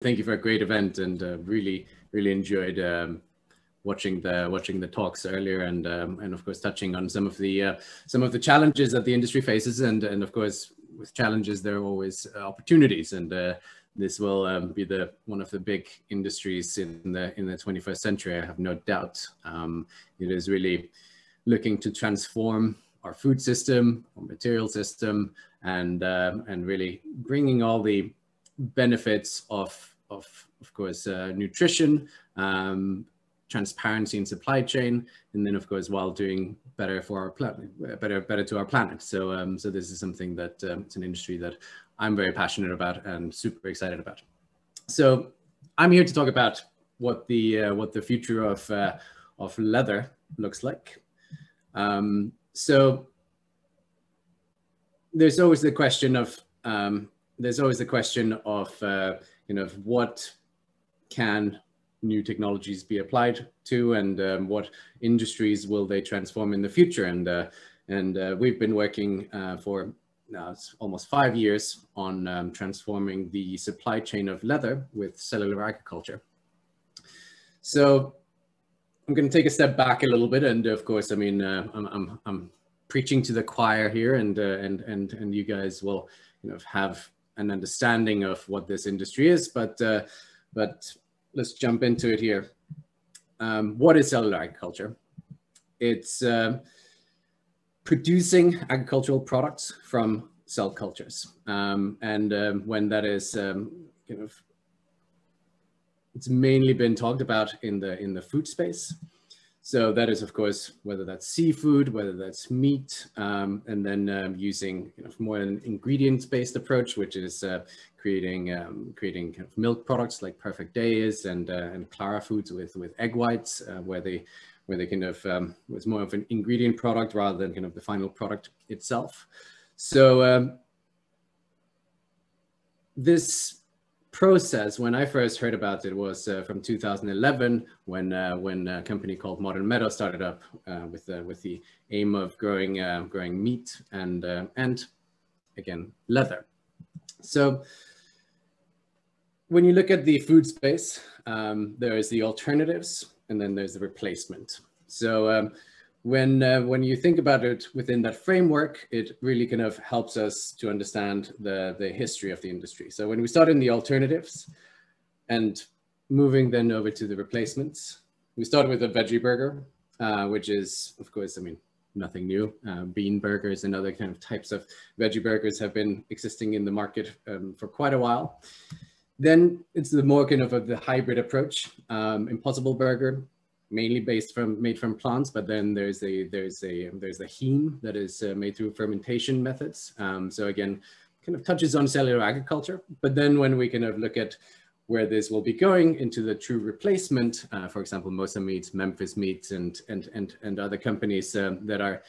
thank you for a great event and uh, really, really enjoyed um, watching the watching the talks earlier and um, and of course touching on some of the uh, some of the challenges that the industry faces and and of course with challenges there are always opportunities and uh, this will um, be the one of the big industries in the in the 21st century. I have no doubt. Um, it is really looking to transform our food system, our material system, and um, and really bringing all the benefits of of of course uh, nutrition, um, transparency in supply chain, and then of course while doing better for our planet, better better to our planet. So um, so this is something that um, it's an industry that I'm very passionate about and super excited about. So I'm here to talk about what the uh, what the future of uh, of leather looks like. Um, so there's always the question of um, there's always the question of uh, you know what can new technologies be applied to and um, what industries will they transform in the future and uh, and uh, we've been working uh, for now it's almost five years on um, transforming the supply chain of leather with cellular agriculture. So I'm going to take a step back a little bit, and of course, I mean, uh, I'm, I'm, I'm preaching to the choir here, and uh, and and and you guys will, you know, have an understanding of what this industry is, but uh, but let's jump into it here. Um, what is cellular agriculture? It's uh, producing agricultural products from cell cultures. Um, and um, when that is um, kind of, it's mainly been talked about in the, in the food space. So that is, of course, whether that's seafood, whether that's meat, um, and then um, using you know, more an ingredient-based approach, which is uh, creating um, creating kind of milk products like Perfect Day is, and uh, and Clara Foods with with egg whites, uh, where they where they kind of um, was more of an ingredient product rather than kind of the final product itself. So um, this process, when I first heard about it, was uh, from 2011, when uh, when a company called Modern Meadow started up uh, with the with the aim of growing uh, growing meat and uh, and again leather. So when you look at the food space, um, there is the alternatives, and then there's the replacement. So um, when uh, when you think about it within that framework, it really kind of helps us to understand the the history of the industry. So when we start in the alternatives, and moving then over to the replacements, we start with a veggie burger, uh, which is of course, I mean, nothing new. Uh, bean burgers and other kind of types of veggie burgers have been existing in the market um, for quite a while. Then it's the more kind of a, the hybrid approach. Um, Impossible Burger mainly based from made from plants, but then there's a there's a there's a heme that is uh, made through fermentation methods. Um, so again, kind of touches on cellular agriculture. But then when we kind of look at where this will be going into the true replacement, uh, for example, Mosa Meats, Memphis Meats, and and and and other companies um, that are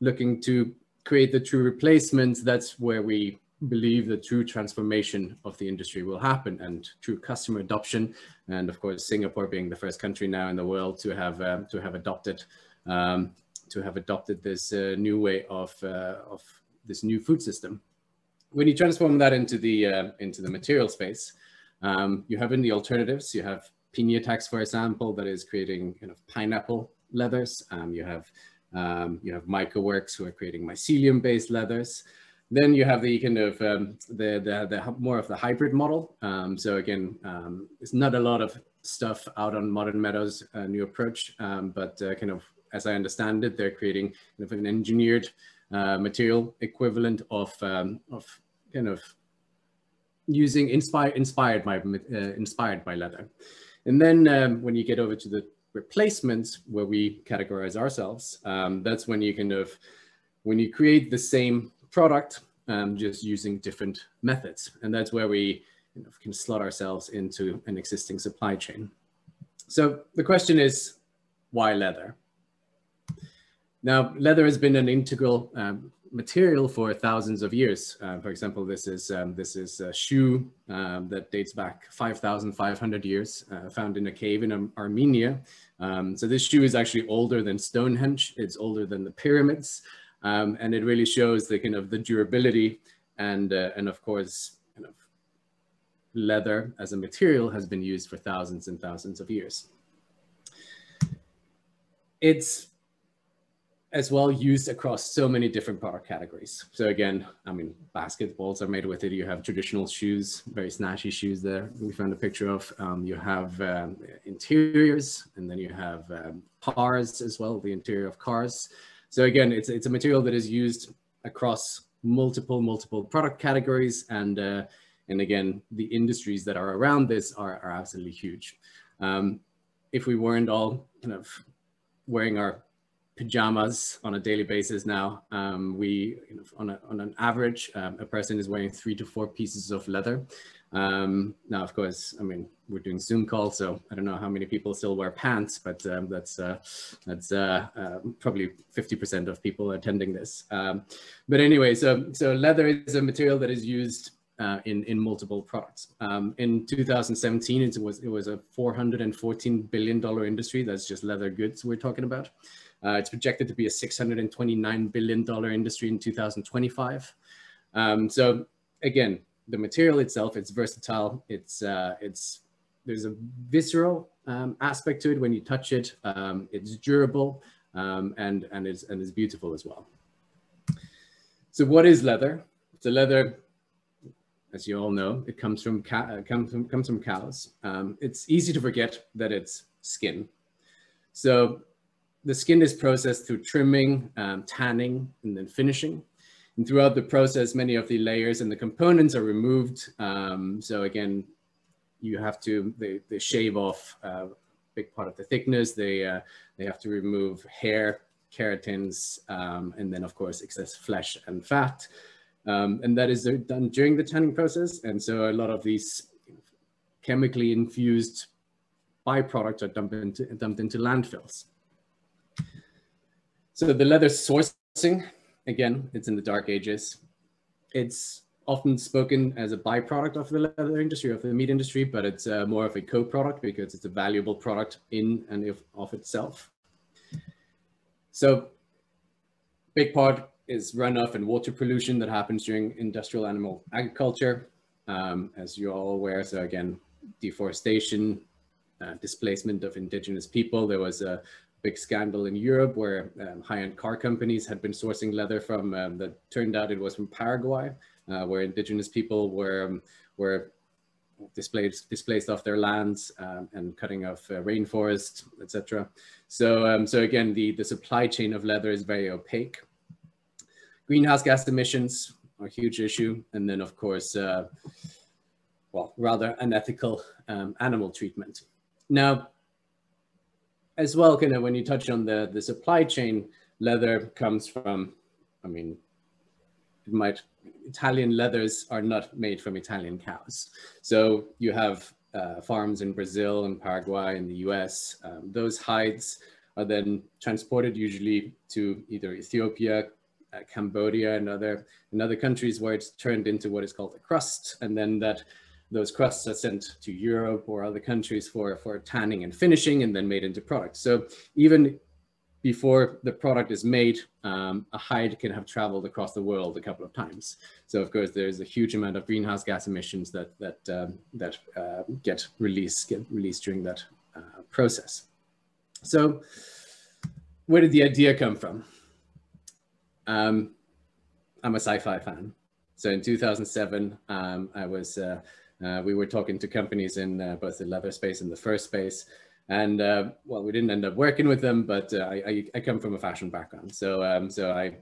looking to create the true replacements, that's where we believe the true transformation of the industry will happen and true customer adoption. And of course, Singapore being the first country now in the world to have uh, to have adopted um, to have adopted this uh, new way of uh, of this new food system. When you transform that into the uh, into the material space, um, you have in the alternatives. You have Piñatex, for example, that is creating kind of pineapple leathers. Um, you have um, you have Mycoworks who are creating mycelium-based leathers. Then you have the kind of um, the, the, the more of the hybrid model. Um, so again, um, it's not a lot of stuff out on Modern Meadows uh, new approach, um, but uh, kind of as I understand it, they're creating kind of an engineered uh, material equivalent of um, of kind of using inspired inspired by uh, inspired by leather. And then um, when you get over to the replacements where we categorize ourselves, that's when you kind of when you create the same product, um, just using different methods. And that's where we you know, can slot ourselves into an existing supply chain. So the question is, why leather? Now, leather has been an integral um, material for thousands of years. Uh, for example, this is um, this is a shoe um, that dates back 5,500 years, uh, found in a cave in um, Armenia. Um, so this shoe is actually older than Stonehenge. It's older than the pyramids. Um, and it really shows the kind of the durability and, uh, and of course, kind of leather as a material has been used for thousands and thousands of years. It's as well used across so many different product categories. So again, I mean, basketballs are made with it. You have traditional shoes, very snazzy shoes there. We found a picture of. Um, you have um, interiors, and then you have um, cars as well, the interior of cars. So again, it's it's a material that is used across multiple multiple product categories, and uh, and again, the industries that are around this are are absolutely huge. Um, if we weren't all kind of wearing our pajamas on a daily basis now. Um, we, you know, on, a, on an average, um, a person is wearing three to four pieces of leather. Um, now, of course, I mean, we're doing Zoom calls, so I don't know how many people still wear pants, but um, that's uh, that's uh, uh, probably 50% of people attending this. Um, but anyway, so so leather is a material that is used uh, in in multiple products. Um, in 2017, it was it was a 414 billion dollar industry. That's just leather goods we're talking about. Uh, it's projected to be a $629 billion industry in 2025. Um, so again, the material itself, it's versatile. It's, uh, it's, there's a visceral um, aspect to it when you touch it. Um, it's durable um, and, and, is, and is beautiful as well. So what is leather? A leather, as you all know, it comes from, uh, comes from, comes from cows. Um, it's easy to forget that it's skin. So the skin is processed through trimming, um, tanning, and then finishing. And throughout the process, many of the layers and the components are removed. Um, so again, you have to, they, they shave off a uh, big part of the thickness. They, uh, they have to remove hair, keratins, um, and then of course, excess flesh and fat. Um, and that is done during the tanning process. And so a lot of these chemically infused byproducts are dumped into, dumped into landfills. So the leather sourcing, again, it's in the dark ages. It's often spoken as a byproduct of the leather industry, of the meat industry, but it's uh, more of a co-product because it's a valuable product in and of, of itself. So big part is runoff and water pollution that happens during industrial animal agriculture, um, as you're all aware. So again, deforestation, uh, displacement of indigenous people. There was a big scandal in Europe where um, high-end car companies had been sourcing leather from um, that turned out it was from Paraguay, uh, where indigenous people were um, were displaced displaced off their lands um, and cutting off uh, rainforest, etc. So um, so again, the the supply chain of leather is very opaque. Greenhouse gas emissions are a huge issue, and then of course, uh, well, rather unethical um, animal treatment. Now, as well, kind of when you touch on the, the supply chain, leather comes from, I mean, it might, Italian leathers are not made from Italian cows. So you have uh, farms in Brazil and Paraguay in the US. Um, those hides are then transported usually to either Ethiopia, uh, Cambodia and other, and other countries where it's turned into what is called a crust. And then that those crusts are sent to Europe or other countries for, for tanning and finishing and then made into products. So even before the product is made, um, a hide can have traveled across the world a couple of times. So of course, there's a huge amount of greenhouse gas emissions that, that, um, that uh, get released, get released during that uh, process. So where did the idea come from? Um, I'm a sci-fi fan. So in 2007, um, I was uh, uh, we were talking to companies in uh, both the leather space and the fur space. And uh, well, we didn't end up working with them, but uh, I, I, come from a fashion background. So, um, so I,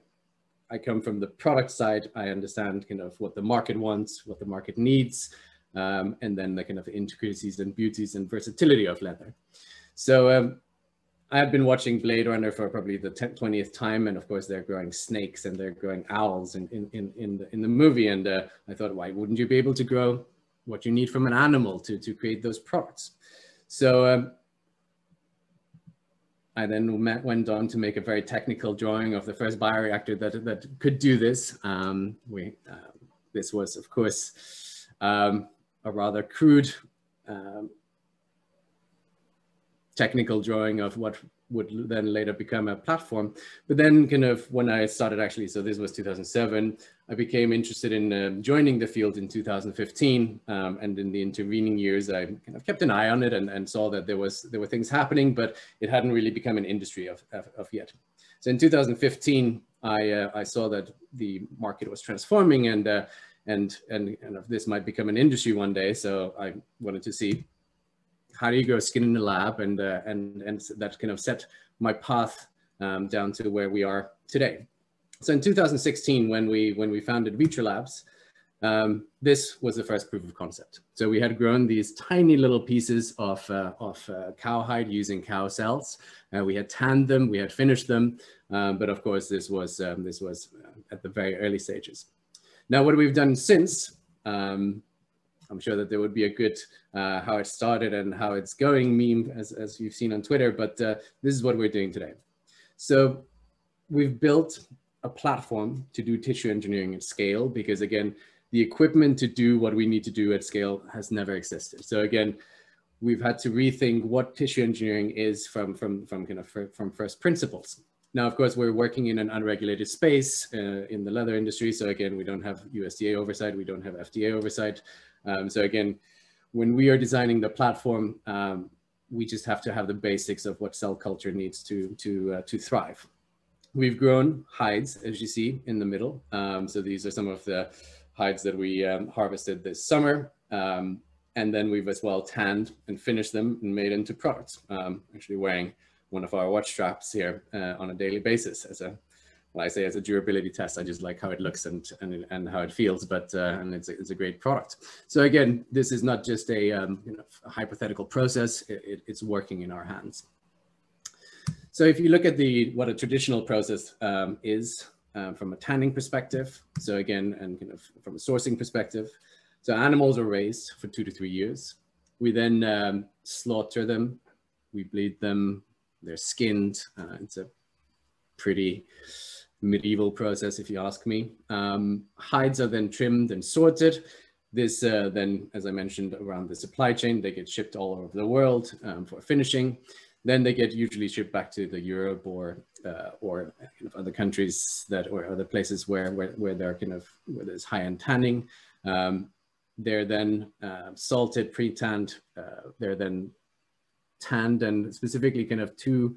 I come from the product side. I understand kind of what the market wants, what the market needs, um, and then the kind of intricacies and beauties and versatility of leather. So um, I have been watching Blade Runner for probably the 10th, 20th time. And of course, they're growing snakes and they're growing owls in, in, in, in, the, in the movie. And uh, I thought, why wouldn't you be able to grow what you need from an animal to, to create those products. So um, I then went on to make a very technical drawing of the first bioreactor that, that could do this. Um, we, uh, this was, of course, um, a rather crude um, technical drawing of what would then later become a platform. But then kind of when I started actually, so this was 2007, I became interested in uh, joining the field in 2015. Um, and in the intervening years, I kind of kept an eye on it and, and saw that there was there were things happening, but it hadn't really become an industry of, of, of yet. So in 2015, I, uh, I saw that the market was transforming and, uh, and, and, and this might become an industry one day. So I wanted to see how do you grow skin in the lab and, uh, and, and that kind of set my path um, down to where we are today. So in 2016, when we, when we founded VitroLabs, um, this was the first proof of concept. So we had grown these tiny little pieces of, uh, of uh, cowhide using cow cells. Uh, we had tanned them, we had finished them, um, but of course this was, um, this was uh, at the very early stages. Now what we've done since, um, I'm sure that there would be a good uh, how it started and how it's going meme as, as you've seen on Twitter, but uh, this is what we're doing today. So we've built a platform to do tissue engineering at scale because again, the equipment to do what we need to do at scale has never existed. So again, we've had to rethink what tissue engineering is from, from, from kind of from first principles. Now, of course, we're working in an unregulated space uh, in the leather industry. So again, we don't have USDA oversight, we don't have FDA oversight. Um, so again, when we are designing the platform, um, we just have to have the basics of what cell culture needs to, to, uh, to thrive. We've grown hides, as you see in the middle. Um, so these are some of the hides that we um, harvested this summer. Um, and then we've as well tanned and finished them and made into products. Um, actually wearing one of our watch straps here uh, on a daily basis as a, I say as a durability test, I just like how it looks and, and, and how it feels, but uh, and it's a, it's a great product. So again, this is not just a, um, you know, a hypothetical process, it, it, it's working in our hands. So if you look at the what a traditional process um, is, uh, from a tanning perspective. So again, and kind of from a sourcing perspective. So animals are raised for two to three years. We then um, slaughter them, we bleed them, they're skinned. Uh, it's a pretty medieval process, if you ask me. Um, hides are then trimmed and sorted. This uh, then, as I mentioned, around the supply chain, they get shipped all over the world um, for finishing. Then they get usually shipped back to the Europe or uh, or kind of other countries that or other places where where, where they're kind of where there's high end tanning. Um, they're then uh, salted, pre-tanned. Uh, they're then tanned and specifically kind of two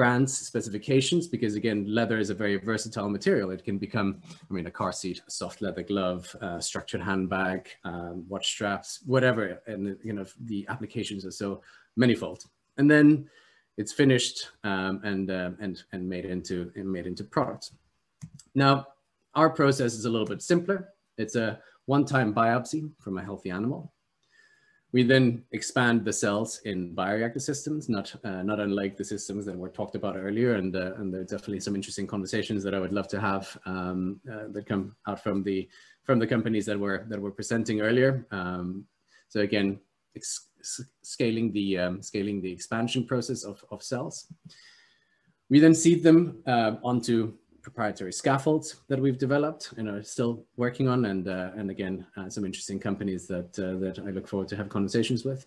brands specifications because again leather is a very versatile material it can become i mean a car seat a soft leather glove uh, structured handbag um, watch straps whatever and you know the applications are so manifold and then it's finished um, and, uh, and, and made into, and made into products. Now, our process is a little bit simpler. It's a one-time biopsy from a healthy animal. We then expand the cells in bioreactor systems, not, uh, not unlike the systems that were talked about earlier. And, uh, and there are definitely some interesting conversations that I would love to have um, uh, that come out from the, from the companies that were, that were presenting earlier. Um, so again, scaling the um, scaling the expansion process of, of cells. We then seed them uh, onto proprietary scaffolds that we've developed and are still working on, and uh, and again uh, some interesting companies that uh, that I look forward to have conversations with.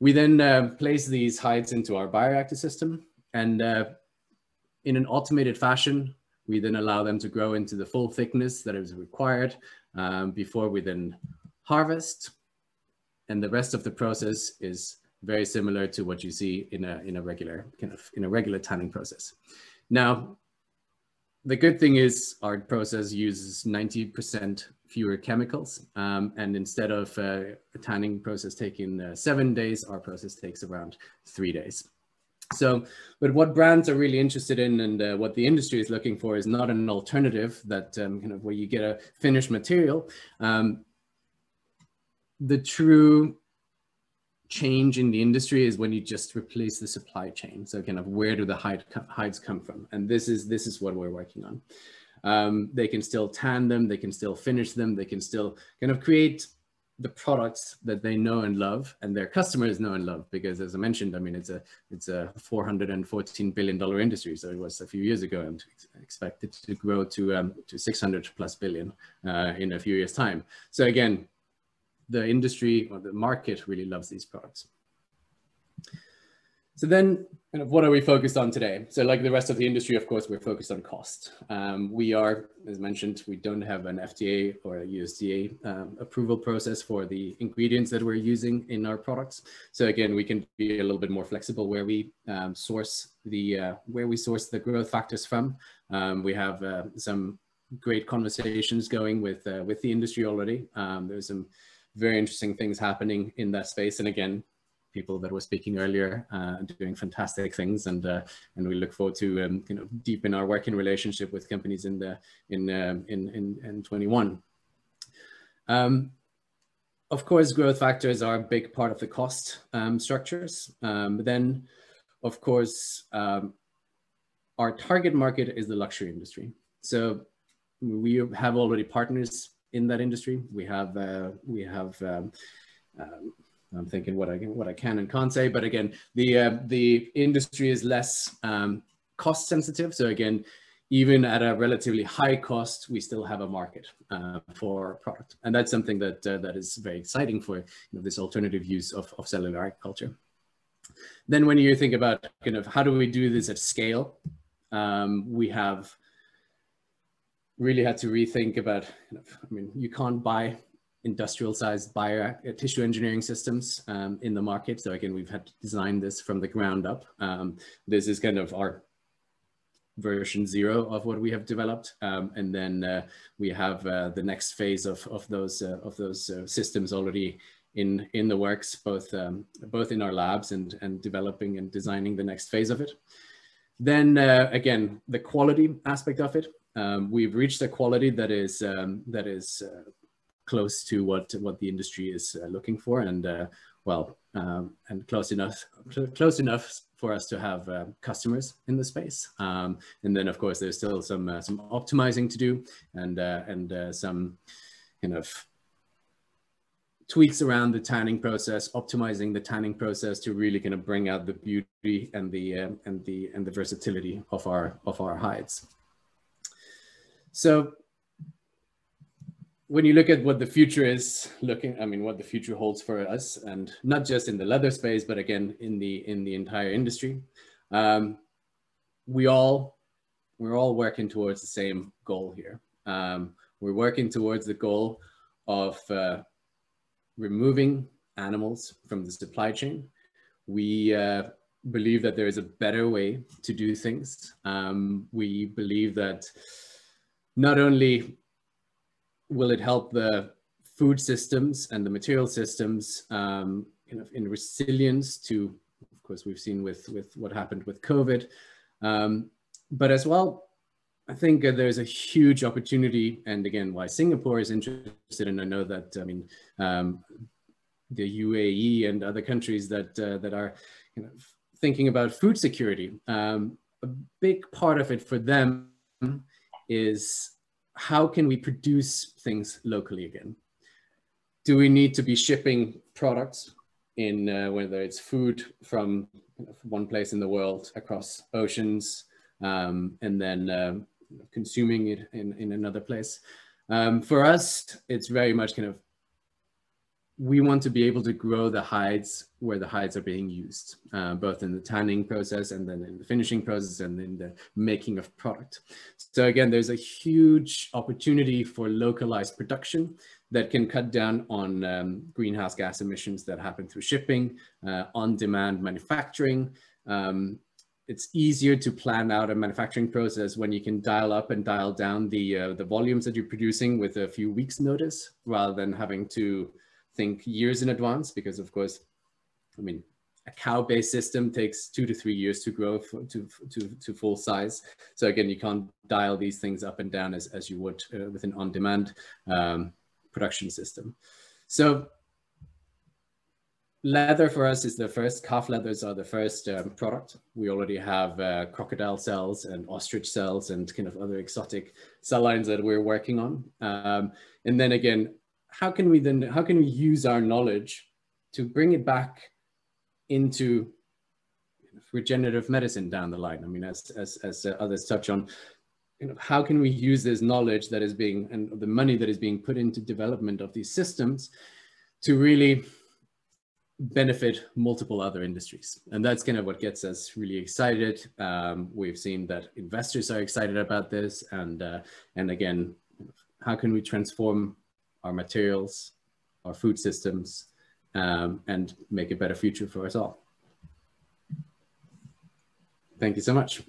We then uh, place these hides into our bioreactor system, and in an automated fashion, we then allow them to grow into the full thickness that is required um, before we then harvest and the rest of the process is very similar to what you see in a, in a regular kind of in a regular tanning process. Now, the good thing is our process uses 90% fewer chemicals. Um, and instead of uh, a tanning process taking uh, seven days, our process takes around three days. So, but what brands are really interested in and uh, what the industry is looking for is not an alternative that um, kind of where you get a finished material, um, the true change in the industry is when you just replace the supply chain. So kind of where do the hide, hides come from? And this is, this is what we're working on. Um, they can still tan them, they can still finish them, they can still kind of create the products that they know and love and their customers know and love because as I mentioned, I mean, it's a, it's a 414 billion dollar industry. So it was a few years ago and expected to grow to, um, to 600 plus billion uh, in a few years time. So again, the industry or the market really loves these products. So then kind of what are we focused on today? So like the rest of the industry, of course, we're focused on cost. Um, we are, as mentioned, we don't have an FDA or a USDA um, approval process for the ingredients that we're using in our products. So again, we can be a little bit more flexible where we um, source the uh, where we source the growth factors from. Um, we have uh, some great conversations going with uh, with the industry already. Um, there's some very interesting things happening in that space, and again, people that were speaking earlier, uh, doing fantastic things, and uh, and we look forward to um, you know deepen our working relationship with companies in the in um, in, in in 21. Um, of course, growth factors are a big part of the cost um, structures. Um, but then, of course, um, our target market is the luxury industry. So we have already partners in that industry. We have uh, we have um, um, I'm thinking what I what I can and can't say, but again, the uh, the industry is less um, cost sensitive. So again, even at a relatively high cost, we still have a market uh, for product, and that's something that uh, that is very exciting for you know, this alternative use of, of cellular agriculture. Then, when you think about kind of how do we do this at scale, um, we have really had to rethink about. I mean, you can't buy industrial sized bio uh, tissue engineering systems um, in the market. So again, we've had to design this from the ground up. Um, this is kind of our version zero of what we have developed. Um, and then uh, we have uh, the next phase of, of those, uh, of those uh, systems already in, in the works, both, um, both in our labs and, and developing and designing the next phase of it. Then uh, again, the quality aspect of it. Um, we've reached a quality that is, um, that is close to what what the industry is uh, looking for, and uh, well, um, and close enough close enough for us to have uh, customers in the space. Um, and then, of course, there's still some uh, some optimizing to do, and uh, and uh, some kind of tweaks around the tanning process, optimizing the tanning process to really kind of bring out the beauty and the and the and the versatility of our of our hides. So when you look at what the future is looking, I mean, what the future holds for us, and not just in the leather space, but again in the in the entire industry, um, we all we're all working towards the same goal here. Um, we're working towards the goal of uh, removing animals from the supply chain. We uh, believe that there is a better way to do things. Um, we believe that not only will it help the food systems and the material systems um, in, in resilience to, of course, we've seen with, with what happened with COVID. Um, but as well, I think uh, there's a huge opportunity, and again, why Singapore is interested, and I know that, I mean, um, the UAE and other countries that, uh, that are you know, thinking about food security. Um, a big part of it for them is how can we produce things locally again? Do we need to be shipping products in uh, whether it's food from one place in the world across oceans um, and then um, consuming it in, in another place? Um, for us, it's very much kind of we want to be able to grow the hides where the hides are being used, uh, both in the tanning process and then in the finishing process and in the making of product. So again, there's a huge opportunity for localized production that can cut down on um, greenhouse gas emissions that happen through shipping, uh, on-demand manufacturing. Um, it's easier to plan out a manufacturing process when you can dial up and dial down the, uh, the volumes that you're producing with a few weeks notice rather than having to think years in advance because of course, I mean, a cow-based system takes two to three years to grow for, to, to, to full size. So again, you can't dial these things up and down as, as you would uh, with an on-demand um, production system. So leather for us is the first, calf leathers are the first um, product. We already have uh, crocodile cells and ostrich cells and kind of other exotic cell lines that we're working on. Um, and then again, how can we then, how can we use our knowledge to bring it back into regenerative medicine down the line? I mean, as, as, as others touch on, you know, how can we use this knowledge that is being, and the money that is being put into development of these systems to really benefit multiple other industries. And that's kind of what gets us really excited. Um, we've seen that investors are excited about this. And, uh, and again, how can we transform our materials, our food systems, um, and make a better future for us all? Thank you so much.